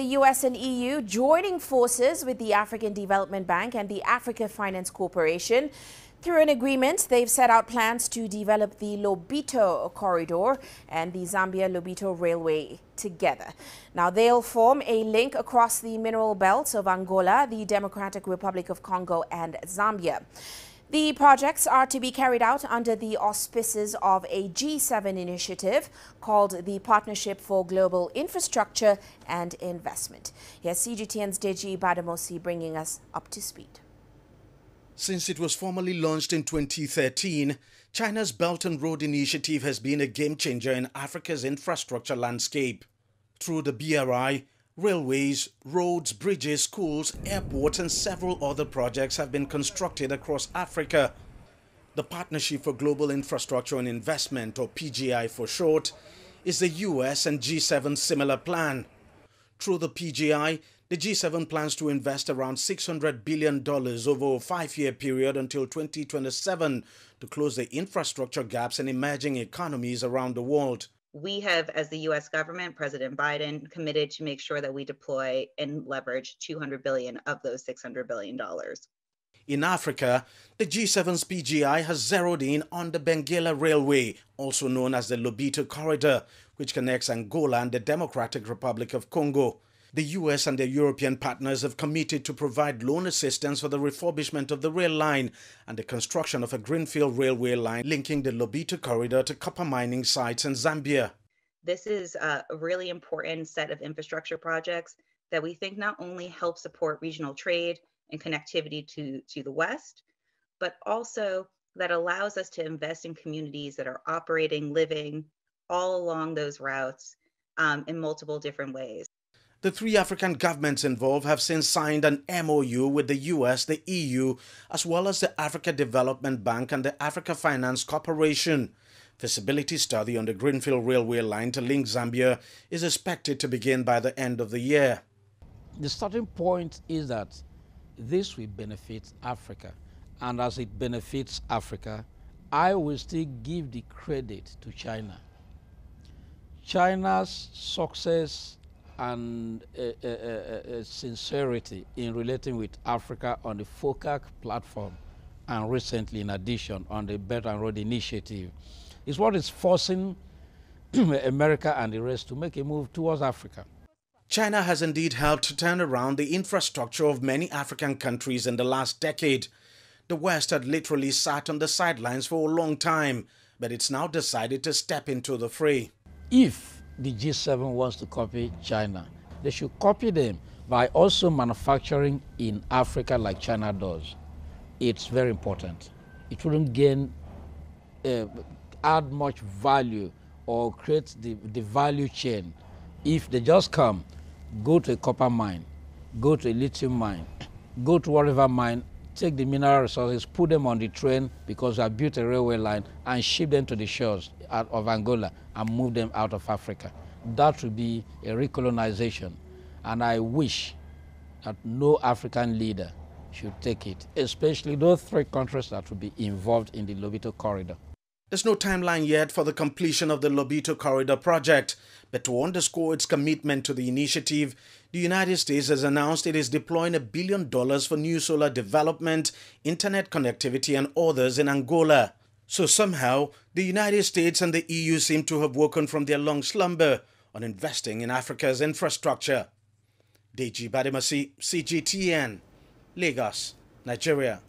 The US and EU joining forces with the African Development Bank and the Africa Finance Corporation. Through an agreement, they've set out plans to develop the Lobito Corridor and the Zambia-Lobito Railway together. Now, they'll form a link across the mineral belts of Angola, the Democratic Republic of Congo and Zambia. The projects are to be carried out under the auspices of a G7 initiative called the Partnership for Global Infrastructure and Investment. Here's CGTN's Deji Badamosi bringing us up to speed. Since it was formally launched in 2013, China's Belt and Road Initiative has been a game changer in Africa's infrastructure landscape. Through the BRI, Railways, roads, bridges, schools, airports, and several other projects have been constructed across Africa. The Partnership for Global Infrastructure and Investment, or PGI for short, is the US and G7 similar plan. Through the PGI, the G7 plans to invest around $600 billion over a five-year period until 2027 to close the infrastructure gaps in emerging economies around the world we have, as the US government, President Biden, committed to make sure that we deploy and leverage 200 billion of those 600 billion dollars. In Africa, the G7's PGI has zeroed in on the Benguela Railway, also known as the Lobito Corridor, which connects Angola and the Democratic Republic of Congo. The US and their European partners have committed to provide loan assistance for the refurbishment of the rail line and the construction of a greenfield railway line linking the Lobito corridor to copper mining sites in Zambia. This is a really important set of infrastructure projects that we think not only help support regional trade and connectivity to, to the West, but also that allows us to invest in communities that are operating, living all along those routes um, in multiple different ways. The three African governments involved have since signed an MOU with the US, the EU, as well as the Africa Development Bank and the Africa Finance Corporation. Feasibility study on the Greenfield Railway line to link Zambia is expected to begin by the end of the year. The starting point is that this will benefit Africa. And as it benefits Africa, I will still give the credit to China. China's success and a, a, sincerity in relating with Africa on the FOCAC platform and recently in addition on the Belt and Road Initiative is what is forcing America and the rest to make a move towards Africa. China has indeed helped to turn around the infrastructure of many African countries in the last decade. The West had literally sat on the sidelines for a long time, but it's now decided to step into the fray. If the G7 wants to copy China. They should copy them by also manufacturing in Africa like China does. It's very important. It wouldn't gain, uh, add much value or create the, the value chain if they just come, go to a copper mine, go to a lithium mine, go to whatever mine, take the mineral resources, put them on the train because I built a railway line and ship them to the shores of Angola and move them out of Africa. That would be a recolonization. And I wish that no African leader should take it, especially those three countries that would be involved in the Lobito corridor. There's no timeline yet for the completion of the Lobito Corridor project, but to underscore its commitment to the initiative, the United States has announced it is deploying a billion dollars for new solar development, internet connectivity, and others in Angola. So somehow, the United States and the EU seem to have woken from their long slumber on investing in Africa's infrastructure. Deji Bademasi, CGTN, Lagos, Nigeria.